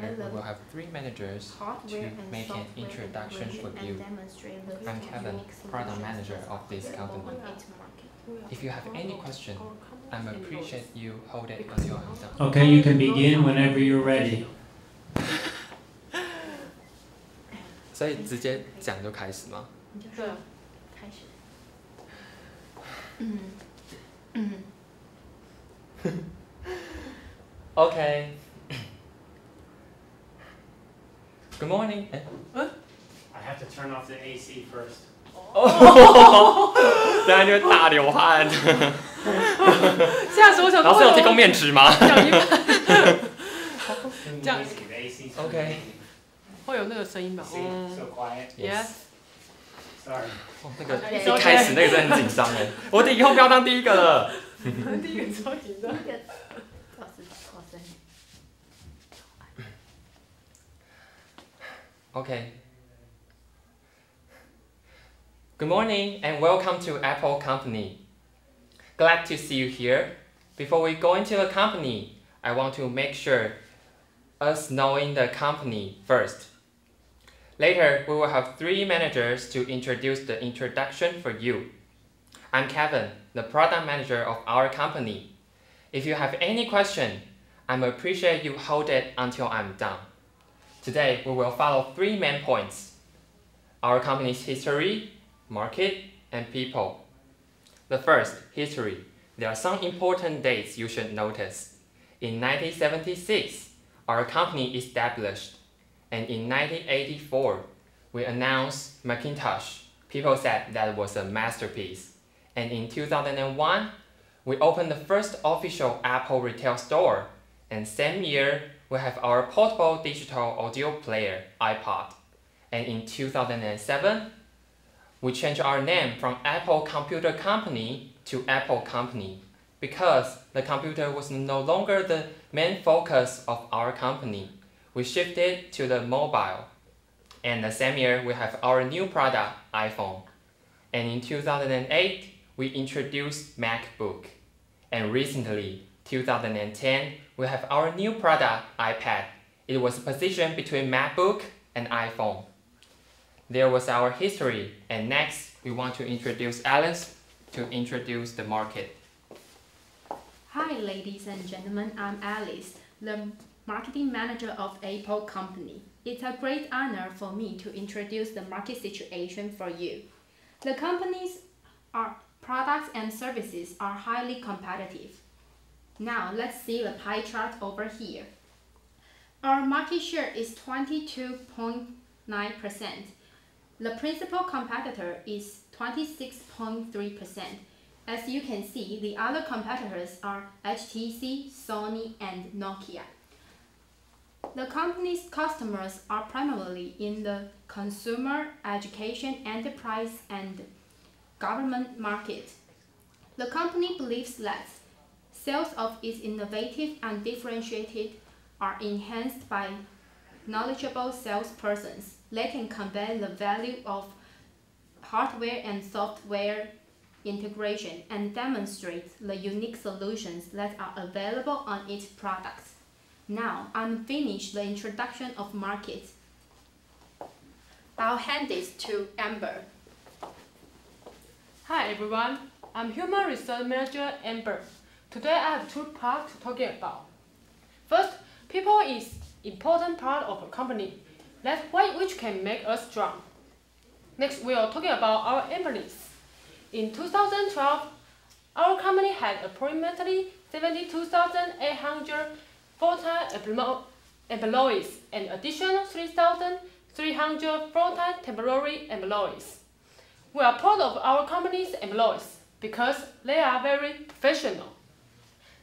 We will have three managers to make an introduction for you. I'm Kevin, product manager of this company. If you have any question, I'm appreciate you hold it until I'm done. Okay, you can begin whenever you're ready. 所以直接讲就开始吗？对，开始。嗯嗯。 Okay. Good morning. I have to turn off the AC first. Oh, 现在就会大流汗。吓死我！想老师有提供面纸吗？这样 OK，会有那个声音吧？Yes. Sorry. 那个一开始那个真的很紧张哎，我得以后不要当第一个了。第一个超紧张。Okay. Good morning and welcome to Apple Company. Glad to see you here. Before we go into the company, I want to make sure us knowing the company first. Later, we will have three managers to introduce the introduction for you. I'm Kevin, the product manager of our company. If you have any question, I'm appreciate you hold it until I'm done. Today, we will follow three main points our company's history, market, and people. The first, history. There are some important dates you should notice. In 1976, our company established, and in 1984, we announced Macintosh. People said that was a masterpiece. And in 2001, we opened the first official Apple retail store. And same year, we have our portable digital audio player, iPod. And in 2007, we changed our name from Apple Computer Company to Apple Company because the computer was no longer the main focus of our company. We shifted to the mobile. And the same year, we have our new product, iPhone. And in 2008, we introduced MacBook. And recently, 2010, we have our new product, iPad. It was positioned between MacBook and iPhone. There was our history, and next we want to introduce Alice to introduce the market. Hi, ladies and gentlemen. I'm Alice, the marketing manager of Apple Company. It's a great honor for me to introduce the market situation for you. The company's uh, products and services are highly competitive. Now let's see the pie chart over here. Our market share is 22.9%. The principal competitor is 26.3%. As you can see, the other competitors are HTC, Sony, and Nokia. The company's customers are primarily in the consumer, education, enterprise, and government market. The company believes that sales of its innovative and differentiated are enhanced by knowledgeable salespersons. They can convey the value of hardware and software integration and demonstrate the unique solutions that are available on its products. Now, I'm finished the introduction of market. I'll hand this to Amber. Hi everyone, I'm Human Research Manager Amber. Today I have two parts to talking about. First, people is important part of a company. That's why which can make us strong. Next, we are talking about our employees. In 2012, our company had approximately 72,800 full-time employees and additional 3,300 full-time temporary employees. We are proud of our company's employees because they are very professional.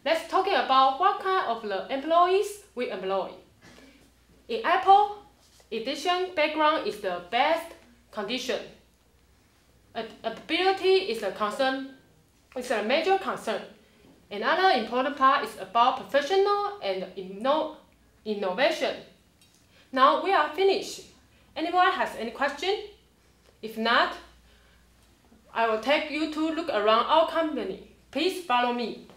Let's talk about what kind of the employees we employ. In Apple, edition background is the best condition. Ability is a concern, is a major concern. Another important part is about professional and inno- innovation. Now we are finished. Anyone has any question? If not, I will take you to look around our company. Please follow me.